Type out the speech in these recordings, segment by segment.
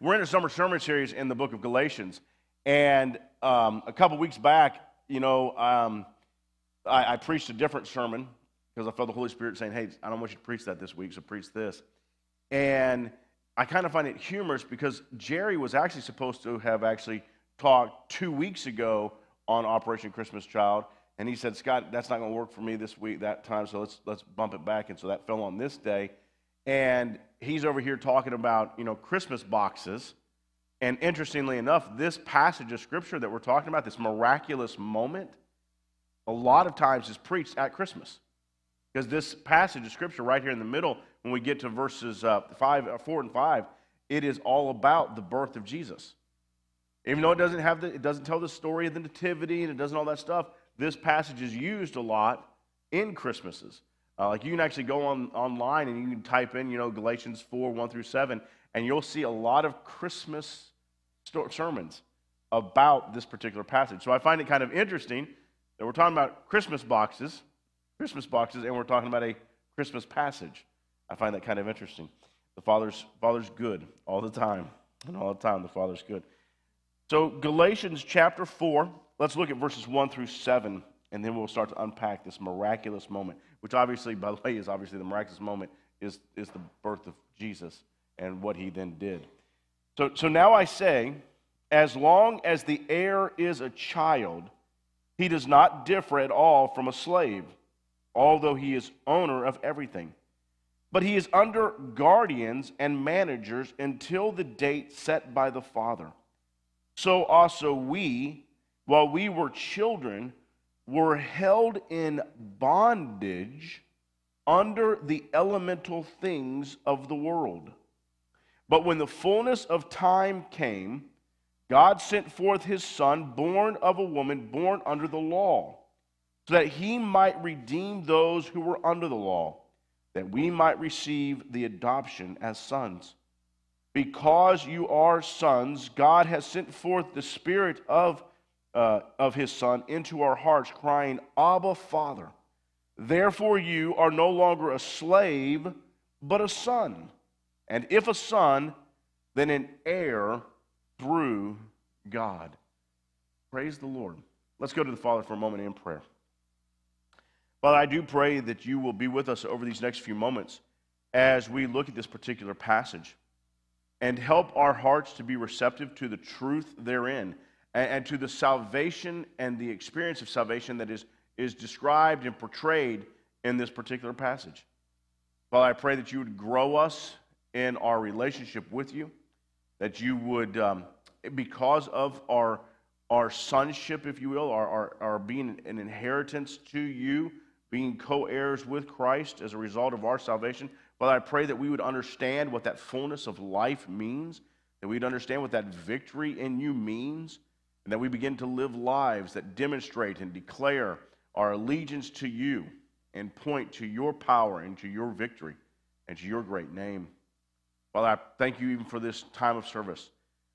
We're in a summer sermon series in the book of Galatians. And um, a couple weeks back, you know, um, I, I, preached a different sermon because I felt the Holy Spirit saying, hey, I don't want you to preach that this week, so preach this. And I kind of find it humorous because Jerry was actually supposed to have actually talked two weeks ago on Operation Christmas Child. And he said, Scott, that's not going to work for me this week, that time, so let's, let's bump it back. And so that fell on this day. And he's over here talking about, you know, Christmas boxes. And interestingly enough, this passage of scripture that we're talking about, this miraculous moment, a lot of times is preached at Christmas. Because this passage of scripture right here in the middle, when we get to verses uh, five, uh, 4 and 5, it is all about the birth of Jesus. Even though it doesn't have the, it doesn't tell the story of the nativity and it doesn't all that stuff, this passage is used a lot in Christmases. Uh, like you can actually go on online and you can type in, you know, Galatians 4, 1 through 7, and you'll see a lot of Christmas sermons about this particular passage. So I find it kind of interesting that we're talking about Christmas boxes, Christmas boxes, and we're talking about a Christmas passage. I find that kind of interesting. The Father's, Father's good all the time. And all the time, the Father's good. So, Galatians chapter 4, let's look at verses 1 through 7, and then we'll start to unpack this miraculous moment which obviously, by the way, is obviously the miraculous moment, is, is the birth of Jesus and what he then did. So, so now I say, as long as the heir is a child, he does not differ at all from a slave, although he is owner of everything. But he is under guardians and managers until the date set by the Father. So also we, while we were children, were held in bondage under the elemental things of the world. But when the fullness of time came, God sent forth his Son, born of a woman, born under the law, so that he might redeem those who were under the law, that we might receive the adoption as sons. Because you are sons, God has sent forth the Spirit of uh, of his Son into our hearts, crying, Abba, Father. Therefore, you are no longer a slave, but a son. And if a son, then an heir through God. Praise the Lord. Let's go to the Father for a moment in prayer. Father, I do pray that you will be with us over these next few moments as we look at this particular passage and help our hearts to be receptive to the truth therein and, and to the salvation and the experience of salvation that is, is described and portrayed in this particular passage. Father, I pray that you would grow us in our relationship with you, that you would, um, because of our, our sonship, if you will, our, our, our being an inheritance to you, being co heirs with Christ as a result of our salvation, Father, I pray that we would understand what that fullness of life means, that we'd understand what that victory in you means, and that we begin to live lives that demonstrate and declare our allegiance to you and point to your power and to your victory and to your great name. Father, I thank you even for this time of service.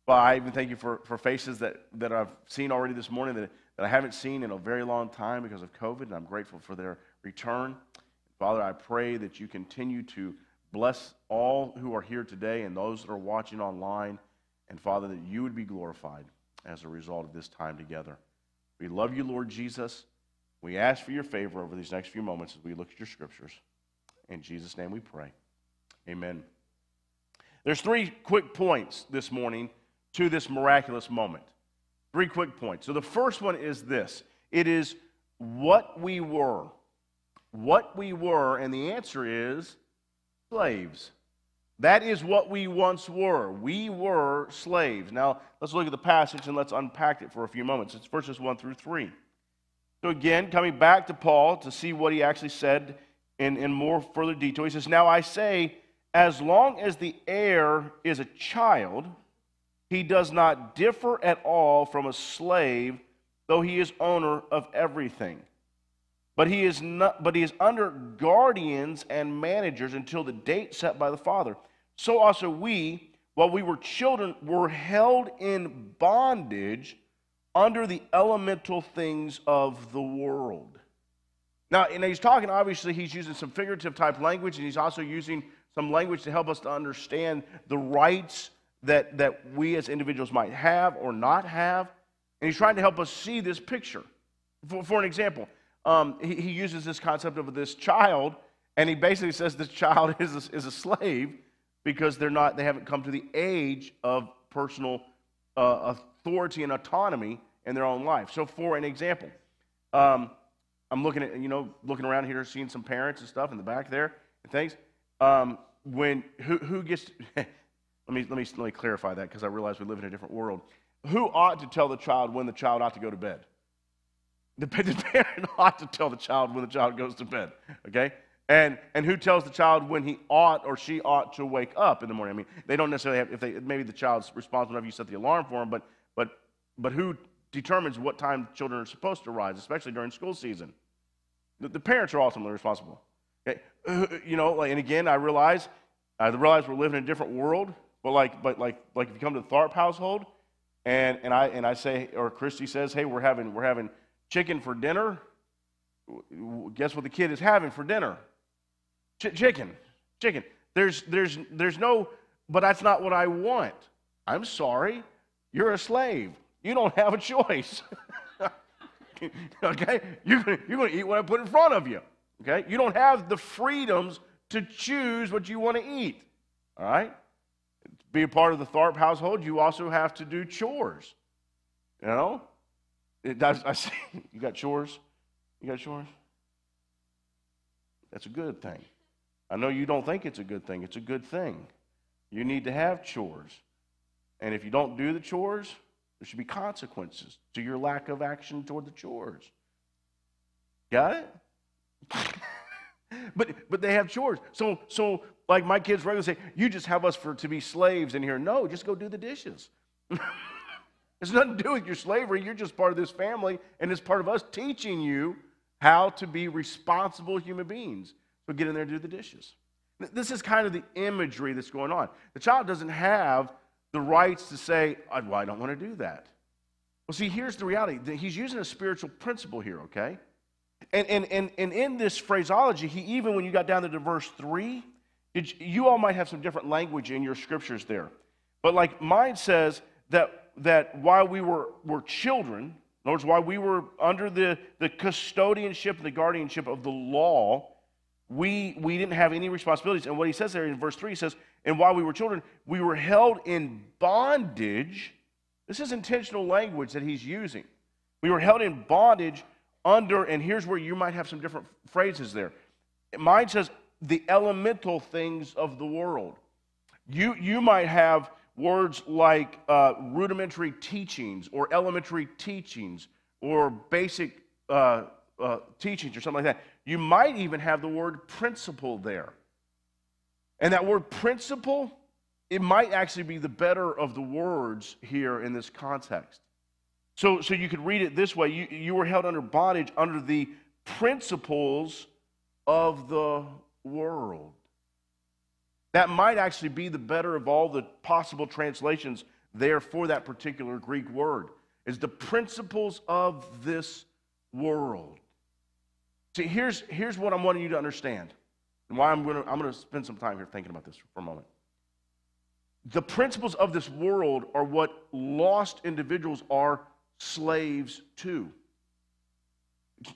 Father, I even thank you for, for faces that, that I've seen already this morning that, that I haven't seen in a very long time because of COVID, and I'm grateful for their return. Father, I pray that you continue to bless all who are here today and those that are watching online, and Father, that you would be glorified as a result of this time together. We love you, Lord Jesus. We ask for your favor over these next few moments as we look at your scriptures. In Jesus' name we pray. Amen. There's three quick points this morning to this miraculous moment. Three quick points. So the first one is this it is what we were. What we were, and the answer is slaves. That is what we once were. We were slaves. Now, let's look at the passage and let's unpack it for a few moments. It's verses 1 through 3. So, again, coming back to Paul to see what he actually said in, in more further detail, he says, Now I say, as long as the heir is a child, he does not differ at all from a slave, though he is owner of everything. But he is not, but he is under guardians and managers until the date set by the Father. So also we, while we were children, were held in bondage under the elemental things of the world. Now, and he's talking, obviously, he's using some figurative type language, and he's also using some language to help us to understand the rights that, that we as individuals might have or not have. And he's trying to help us see this picture. For, for an example, um, he, he, uses this concept of this child, and he basically says this child is a, is a slave because they're not, they haven't come to the age of personal uh, authority and autonomy in their own life. So, for an example, um, I'm looking at, you know, looking around here, seeing some parents and stuff in the back there and things. Um, when who, who gets let me let me let me clarify that because I realize we live in a different world. Who ought to tell the child when the child ought to go to bed? The, the parent ought to tell the child when the child goes to bed. Okay, and and who tells the child when he ought or she ought to wake up in the morning? I mean, they don't necessarily have if they maybe the child's responsible whenever you set the alarm for them, but but but who determines what time children are supposed to rise, especially during school season? The, the parents are ultimately responsible. Okay? Uh, you know, like, and again, I realize, I realize we're living in a different world, but like, but like, like if you come to the Tharp household, and, and I and I say, or Christy says, hey, we're having we're having chicken for dinner. Guess what the kid is having for dinner? Ch- chicken, chicken. There's there's there's no, but that's not what I want. I'm sorry, you're a slave. You don't have a choice. okay, you're you're going to eat what I put in front of you. Okay? You don't have the freedoms to choose what you want to eat. All right? To be a part of the Tharp household, you also have to do chores. You know? I see, you got chores? You got chores? That's a good thing. I know you don't think it's a good thing. It's a good thing. You need to have chores. And if you don't do the chores, there should be consequences to your lack of action toward the chores. Got it? but but they have chores. So so like my kids regularly say, you just have us for to be slaves in here. No, just go do the dishes. it's nothing to do with your slavery. You're just part of this family, and it's part of us teaching you how to be responsible human beings. So get in there and do the dishes. This is kind of the imagery that's going on. The child doesn't have the rights to say, well, I don't want to do that. Well, see, here's the reality. He's using a spiritual principle here, okay? And, and, and, and in this phraseology, he even when you got down to verse 3, it, you all might have some different language in your scriptures there. But like mine says that, that while we were, were children, in other words, while we were under the, the custodianship and the guardianship of the law, we, we didn't have any responsibilities. And what he says there in verse 3, he says, And while we were children, we were held in bondage. This is intentional language that he's using. We were held in bondage under, and here's where you might have some different phrases there. Mine says, the elemental things of the world. You, you might have words like uh, rudimentary teachings or elementary teachings or basic uh, uh, teachings or something like that. You might even have the word principle there. And that word principle, it might actually be the better of the words here in this context. So, so you could read it this way you, you were held under bondage under the principles of the world. That might actually be the better of all the possible translations there for that particular Greek word, is the principles of this world. See, here's, here's what I'm wanting you to understand, and why I'm to I'm to spend some time here thinking about this for a moment. The principles of this world are what lost individuals are slaves to.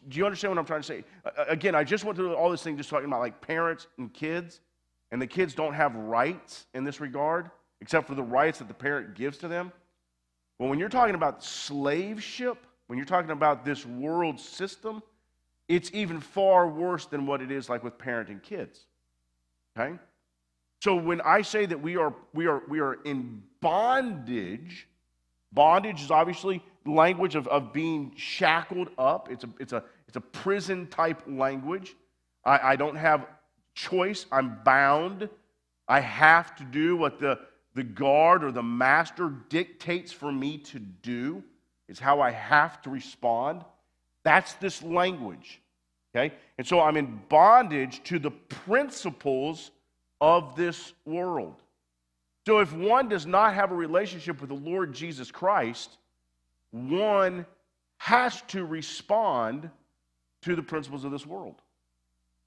Do you understand what I'm trying to say? Again, I just went through all this thing just talking about like parents and kids, and the kids don't have rights in this regard, except for the rights that the parent gives to them. But when you're talking about slaveship, when you're talking about this world system, it's even far worse than what it is like with parenting kids. Okay? So when I say that we are we are we are in bondage, bondage is obviously language of, of being shackled up. It's a, it's a, it's a prison type language. I, I don't have choice. I'm bound. I have to do what the, the guard or the master dictates for me to do. It's how I have to respond. That's this language. Okay? And so I'm in bondage to the principles of this world. So if one does not have a relationship with the Lord Jesus Christ, one has to respond to the principles of this world.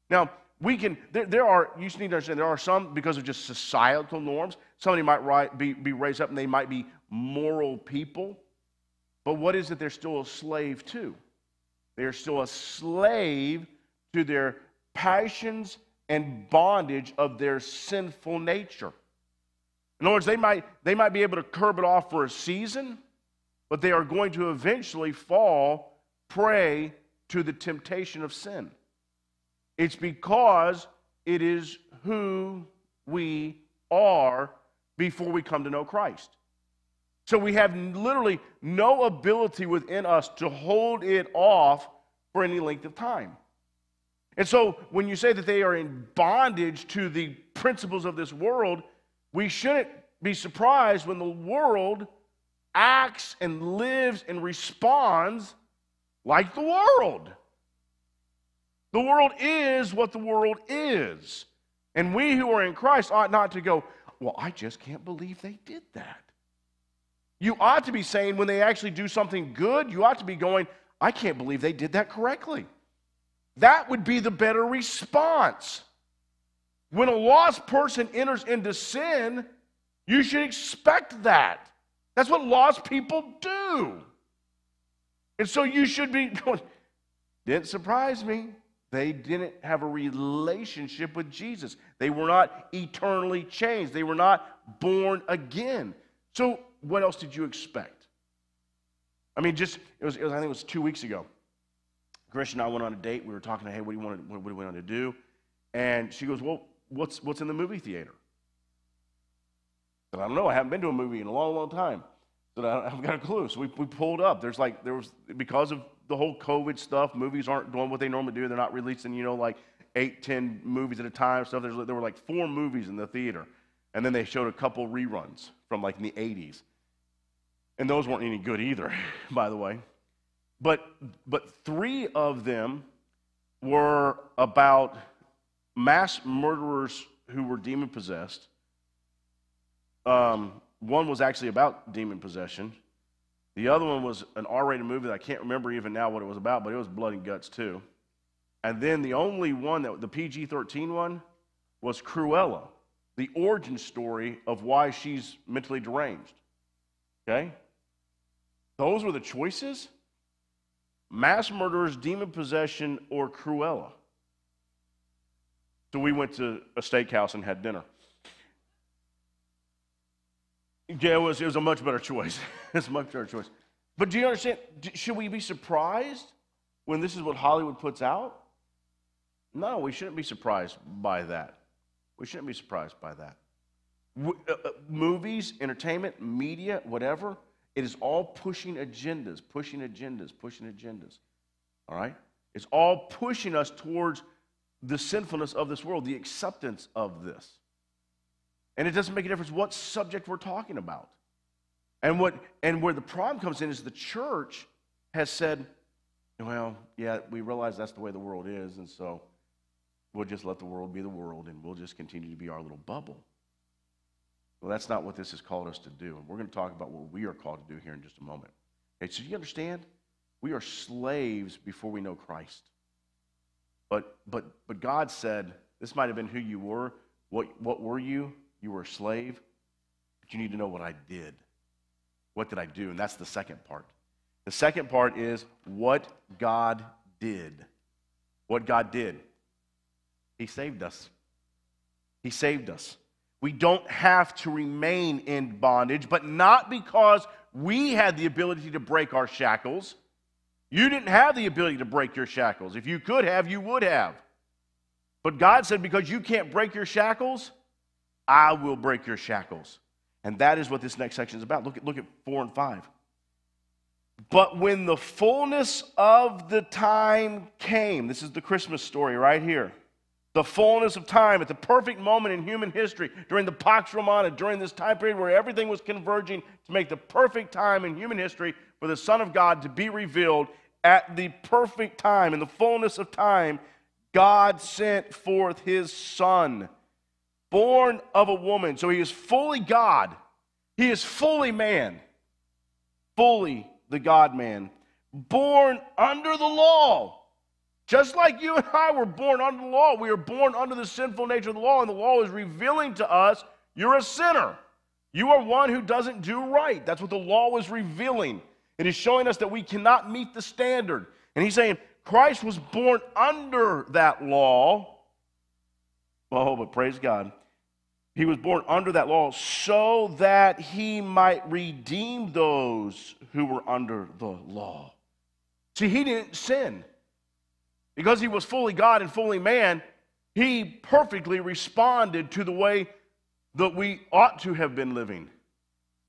Now, we can, there, there, are, you just need to understand, there are some because of just societal norms. Somebody might be, be raised up and they might be moral people. But what is it they're still a slave to? They're still a slave to their passions and bondage of their sinful nature. In other words, they might, they might be able to curb it off for a season, but they are going to eventually fall prey to the temptation of sin. It's because it is who we are before we come to know Christ. So we have literally no ability within us to hold it off for any length of time. And so when you say that they are in bondage to the principles of this world, we shouldn't be surprised when the world acts and lives and responds like the world. The world is what the world is. And we who are in Christ ought not to go, well, I just can't believe they did that. You ought to be saying when they actually do something good, you ought to be going, I can't believe they did that correctly. That would be the better response. When a lost person enters into sin, you should expect that. That's what lost people do. And so you should be going, didn't surprise me. They didn't have a relationship with Jesus. They were not eternally changed. They were not born again. So, what else did you expect? I mean, just, it was, it was I think it was two weeks ago. Christian and I went on a date. We were talking to, hey, what do you want to, what do we want to do? And she goes, well, what's, what's in the movie theater? I said, I don't know. I haven't been to a movie in a long, long time. I said, I haven't got a clue. So we, we pulled up. There's like, there was, because of the whole COVID stuff, movies aren't doing what they normally do. They're not releasing, you know, like eight, ten movies at a time. Stuff. There's, there were like four movies in the theater. And then they showed a couple reruns from like in the 80s. And those weren't any good either, by the way. But, but three of them were about mass murderers who were demon possessed. Um, one was actually about demon possession. The other one was an R rated movie that I can't remember even now what it was about, but it was blood and guts too. And then the only one that the PG 13 one was Cruella, the origin story of why she's mentally deranged. Okay? Those were the choices mass murderers, demon possession, or Cruella. So we went to a steakhouse and had dinner. Yeah, it was, it was a much better choice. it's a much better choice. But do you understand? Should we be surprised when this is what Hollywood puts out? No, we shouldn't be surprised by that. We shouldn't be surprised by that. Uh, uh, movies, entertainment, media, whatever, it is all pushing agendas, pushing agendas, pushing agendas. All right? It's all pushing us towards the sinfulness of this world, the acceptance of this. And it doesn't make a difference what subject we're talking about. And, what, and where the problem comes in is the church has said, well, yeah, we realize that's the way the world is, and so we'll just let the world be the world and we'll just continue to be our little bubble. Well, that's not what this has called us to do. And we're going to talk about what we are called to do here in just a moment. Okay, so you understand? We are slaves before we know Christ. But, but, but God said, this might have been who you were. What, what were you? You were a slave, but you need to know what I did. What did I do? And that's the second part. The second part is what God did. What God did. He saved us. He saved us. We don't have to remain in bondage, but not because we had the ability to break our shackles. You didn't have the ability to break your shackles. If you could have, you would have. But God said, because you can't break your shackles, I will break your shackles. And that is what this next section is about. Look at, look at 4 and 5. But when the fullness of the time came, this is the Christmas story right here. The fullness of time at the perfect moment in human history during the Pax Romana, during this time period where everything was converging to make the perfect time in human history for the Son of God to be revealed. At the perfect time, in the fullness of time, God sent forth his Son born of a woman. So he is fully God, he is fully man, fully the God man, born under the law Just like you and I were born under the law, we are born under the sinful nature of the law, and the law is revealing to us you're a sinner. You are one who doesn't do right. That's what the law was revealing. It is showing us that we cannot meet the standard. And he's saying Christ was born under that law. Oh, but praise God. He was born under that law so that he might redeem those who were under the law. See, he didn't sin. Because he was fully God and fully man, he perfectly responded to the way that we ought to have been living.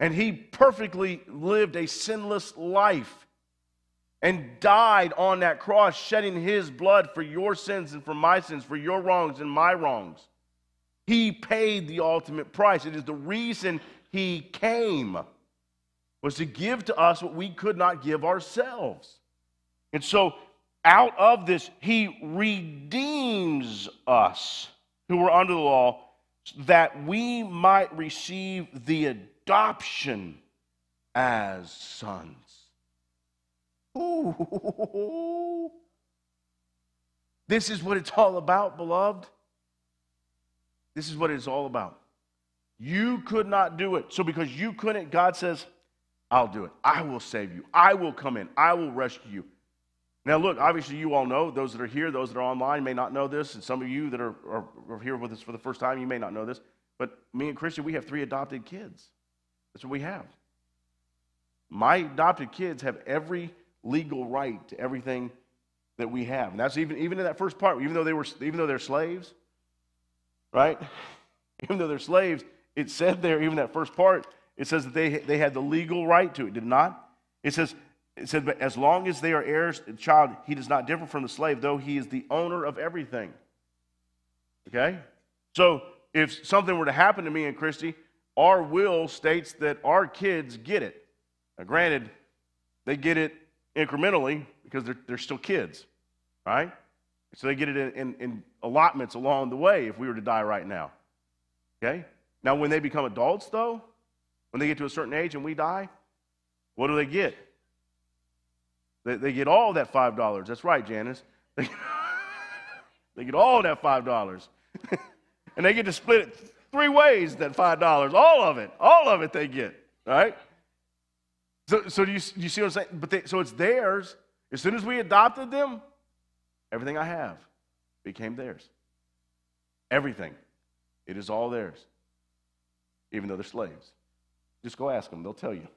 And he perfectly lived a sinless life and died on that cross, shedding his blood for your sins and for my sins, for your wrongs and my wrongs. He paid the ultimate price. It is the reason he came was to give to us what we could not give ourselves. And so out of this, he redeems us who were under the law that we might receive the adoption as sons. Ooh. This is what it's all about, beloved. This is what it's all about. You could not do it. So, because you couldn't, God says, I'll do it. I will save you. I will come in. I will rescue you. Now, look, obviously, you all know, those that are here, those that are online may not know this, and some of you that are, are, are, here with us for the first time, you may not know this, but me and Christian, we have three adopted kids. That's what we have. My adopted kids have every legal right to everything that we have. And that's even, even in that first part, even though, they were, even though they're slaves, right? Even though they're slaves, it said there, even that first part, it says that they, they had the legal right to it, did not? It says, it said, but as long as they are heirs, child, he does not differ from the slave, though he is the owner of everything. Okay? So if something were to happen to me and Christy, our will states that our kids get it. Now, granted, they get it incrementally because they're, they're still kids, right? So they get it in, in, in allotments along the way if we were to die right now. Okay? Now, when they become adults, though, when they get to a certain age and we die, what do they get? They, they get all that $5. That's right, Janice. They, they get all that $5. and they get to split it three ways, that $5. All of it. All of it they get. Right? So, so do you, do you see what I'm saying? But they, so it's theirs. As soon as we adopted them, everything I have became theirs. Everything. It is all theirs, even though they're slaves. Just go ask them, they'll tell you.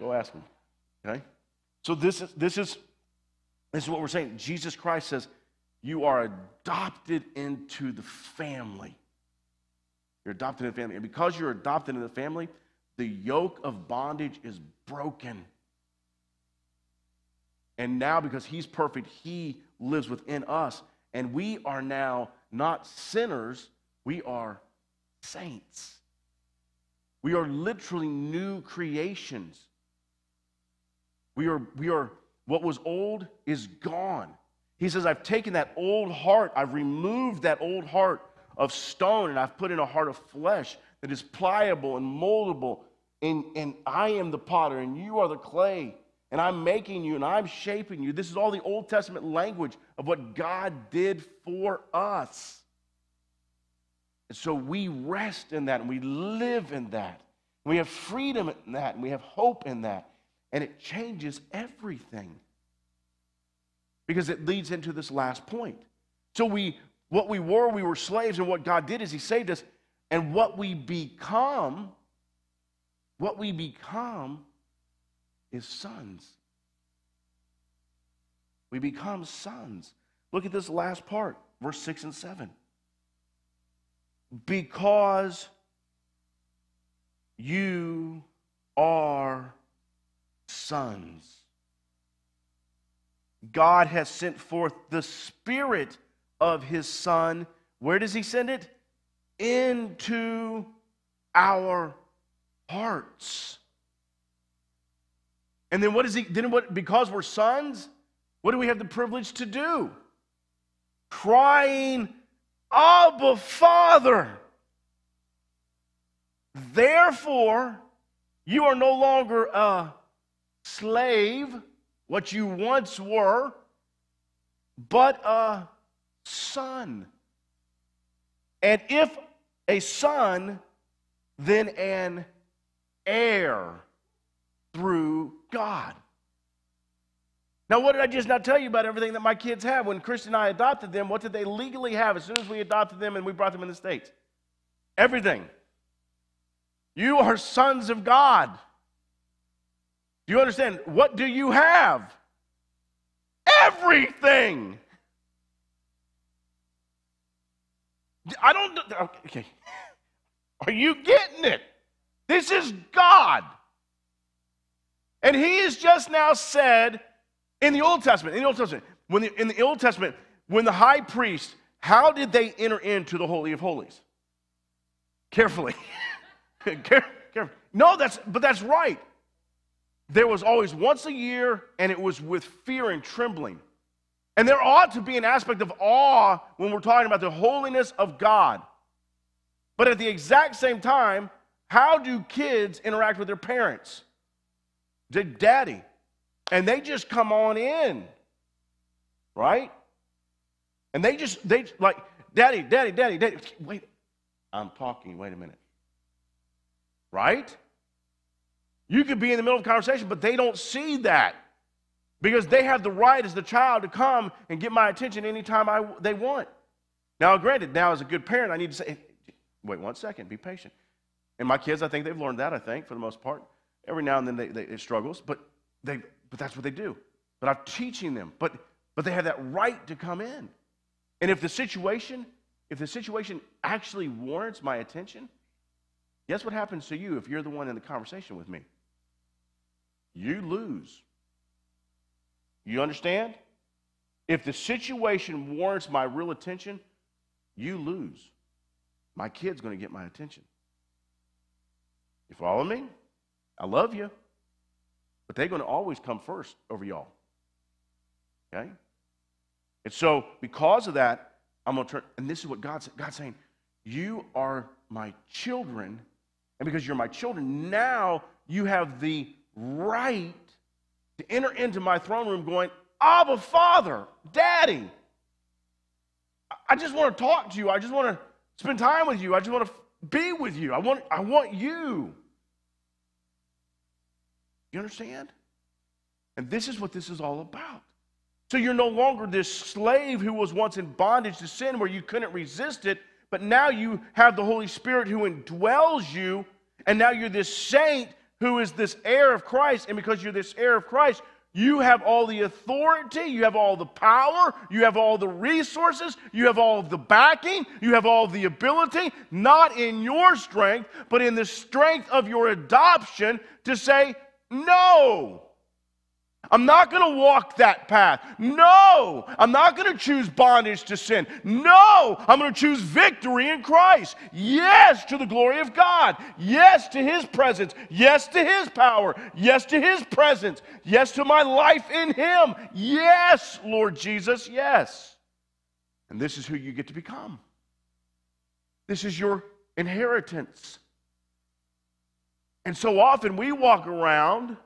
Go ask them. Okay? So this is this is this is what we're saying. Jesus Christ says, you are adopted into the family. You're adopted in the family. And because you're adopted in the family, the yoke of bondage is broken. And now, because He's perfect, He lives within us. And we are now not sinners, we are saints. We are literally new creations. We are, we are, what was old is gone. He says, I've taken that old heart, I've removed that old heart of stone, and I've put in a heart of flesh that is pliable and moldable. And, and I am the potter, and you are the clay. And I'm making you, and I'm shaping you. This is all the Old Testament language of what God did for us. And so we rest in that, and we live in that. We have freedom in that, and we have hope in that. And it changes everything because it leads into this last point. So we what we were, we were slaves, and what God did is He saved us. And what we become, what we become is sons. We become sons. Look at this last part, verse 6 and 7. Because you are sons. God has sent forth the Spirit of His Son. Where does He send it? Into our hearts. And then what is He? Then what? Because we're sons, what do we have the privilege to do? Crying, Abba, Father. Therefore, you are no longer a slave, what you once were, but a son. And if a son, then an heir through God. Now, what did I just not tell you about everything that my kids have? When Chris and I adopted them, what did they legally have as soon as we adopted them and we brought them in the States? Everything. You are sons of God. Do you understand? What do you have? Everything. I don't. Okay. Are you getting it? This is God. And He has just now said in the Old Testament, in the Old Testament, when the, in the Old Testament, when the high priest, how did they enter into the Holy of Holies? Carefully. Carefully. No, that's but that's right. There was always once a year, and it was with fear and trembling. And there ought to be an aspect of awe when we're talking about the holiness of God. But at the exact same time, how do kids interact with their parents? Daddy. And they just come on in, right? And they just, they like, Daddy, Daddy, Daddy, Daddy. Wait, I'm talking. Wait a minute. Right? You could be in the middle of a conversation, but they don't see that because they have the right as the child to come and get my attention anytime I, they want. Now, granted, now as a good parent, I need to say, wait one second, be patient. And my kids, I think they've learned that, I think, for the most part. Every now and then they, they, it struggles, but, they, but that's what they do. But I'm teaching them, but, but they have that right to come in. And if the situation, if the situation actually warrants my attention, guess what happens to you if you're the one in the conversation with me? You lose. You understand? If the situation warrants my real attention, you lose. My kid's going to get my attention. You follow me? I love you. But they're going to always come first over y'all. Okay? And so, because of that, I'm going to turn, and this is what God's, God's saying, You are my children, and because you're my children, now you have the right to enter into my throne room going, Abba, Father, Daddy. I just want to talk to you. I just want to spend time with you. I just want to be with you. I want, I want you. You understand? And this is what this is all about. So you're no longer this slave who was once in bondage to sin where you couldn't resist it, but now you have the Holy Spirit who indwells you, and now you're this saint who is this heir of Christ. And because you're this heir of Christ, you have all the authority, you have all the power, you have all the resources, you have all the backing, you have all the ability, not in your strength, but in the strength of your adoption to say, No, I'm not going to walk that path. No, I'm not going to choose bondage to sin. No, I'm going to choose victory in Christ. Yes, to the glory of God. Yes, to His presence. Yes, to His power. Yes, to His presence. Yes, to my life in Him. Yes, Lord Jesus, yes. And this is who you get to become. This is your inheritance. And so often we walk around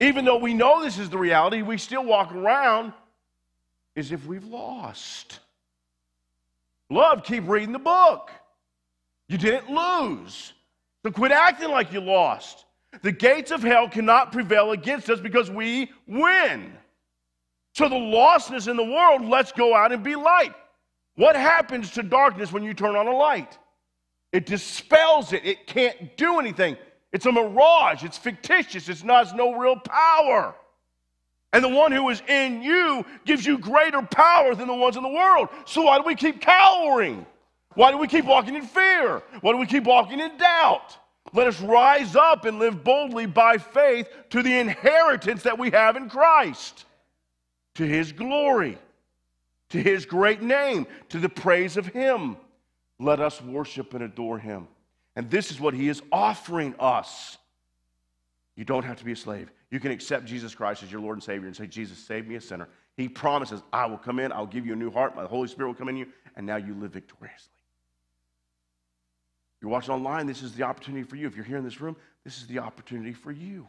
even though we know this is the reality, we still walk around as if we've lost. Love, keep reading the book. You didn't lose. So quit acting like you lost. The gates of hell cannot prevail against us because we win. So the lostness in the world, let's go out and be light. What happens to darkness when you turn on a light? It dispels it. It can't do anything. It's a mirage. It's fictitious. It's not, it's no real power. And the one who is in you gives you greater power than the ones in the world. So why do we keep cowering? Why do we keep walking in fear? Why do we keep walking in doubt? Let us rise up and live boldly by faith to the inheritance that we have in Christ, to his glory, to his great name, to the praise of him. Let us worship and adore him. And this is what he is offering us. You don't have to be a slave. You can accept Jesus Christ as your Lord and Savior and say, Jesus, save me a sinner. He promises, I will come in, I'll give you a new heart, my Holy Spirit will come in you, and now you live victoriously. You're watching online, this is the opportunity for you. If you're here in this room, this is the opportunity for you.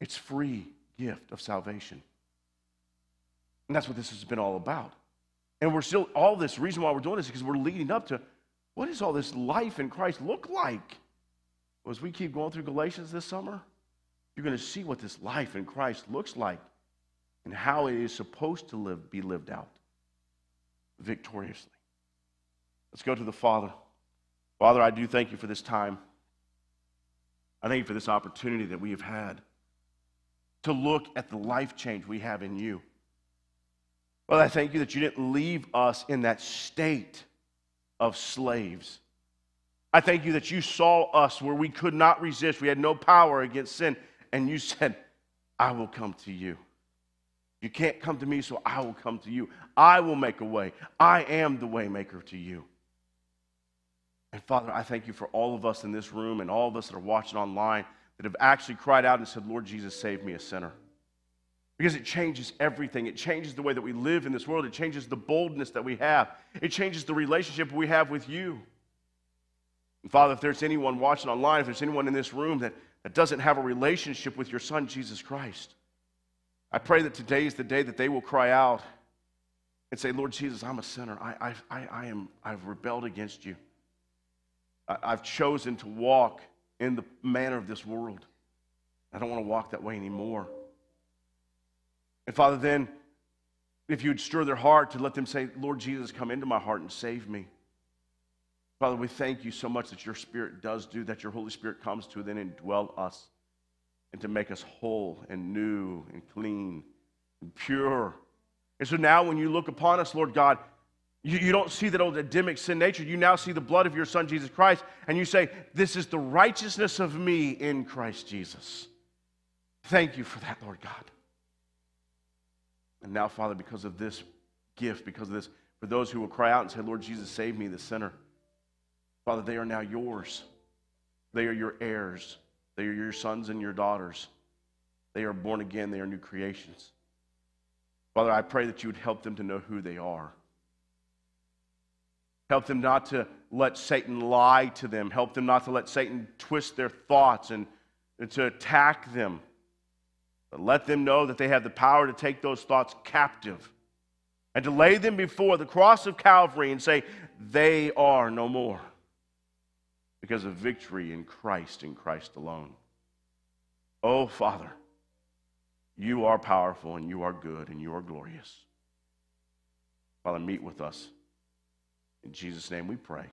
It's free gift of salvation. And that's what this has been all about. And we're still, all this reason why we're doing this is because we're leading up to what does all this life in Christ look like? Well, as we keep going through Galatians this summer, you're going to see what this life in Christ looks like and how it is supposed to live, be lived out victoriously. Let's go to the Father. Father, I do thank you for this time. I thank you for this opportunity that we have had to look at the life change we have in you. Well, I thank you that you didn't leave us in that state of slaves. I thank you that you saw us where we could not resist. We had no power against sin. And you said, I will come to you. You can't come to me, so I will come to you. I will make a way. I am the waymaker to you. And Father, I thank you for all of us in this room and all of us that are watching online that have actually cried out and said, Lord Jesus, save me a sinner. Because it changes everything. It changes the way that we live in this world. It changes the boldness that we have. It changes the relationship we have with you. And Father, if there's anyone watching online, if there's anyone in this room that, that doesn't have a relationship with your Son, Jesus Christ, I pray that today is the day that they will cry out and say, Lord Jesus, I'm a sinner. I, I, I, I am, I've rebelled against you. I, I've chosen to walk in the manner of this world. I don't want to walk that way anymore. And Father, then, if you would stir their heart to let them say, Lord Jesus, come into my heart and save me. Father, we thank you so much that your Spirit does do that, your Holy Spirit comes to then indwell us and to make us whole and new and clean and pure. And so now, when you look upon us, Lord God, you, you don't see that old Adamic sin nature. You now see the blood of your Son, Jesus Christ, and you say, This is the righteousness of me in Christ Jesus. Thank you for that, Lord God. And now, Father, because of this gift, because of this, for those who will cry out and say, Lord Jesus, save me, the sinner, Father, they are now yours. They are your heirs. They are your sons and your daughters. They are born again. They are new creations. Father, I pray that you would help them to know who they are. Help them not to let Satan lie to them. Help them not to let Satan twist their thoughts and, and to attack them. But let them know that they have the power to take those thoughts captive and to lay them before the cross of Calvary and say, they are no more because of victory in Christ and Christ alone. Oh, Father, you are powerful and you are good and you are glorious. Father, meet with us. In Jesus' name we pray.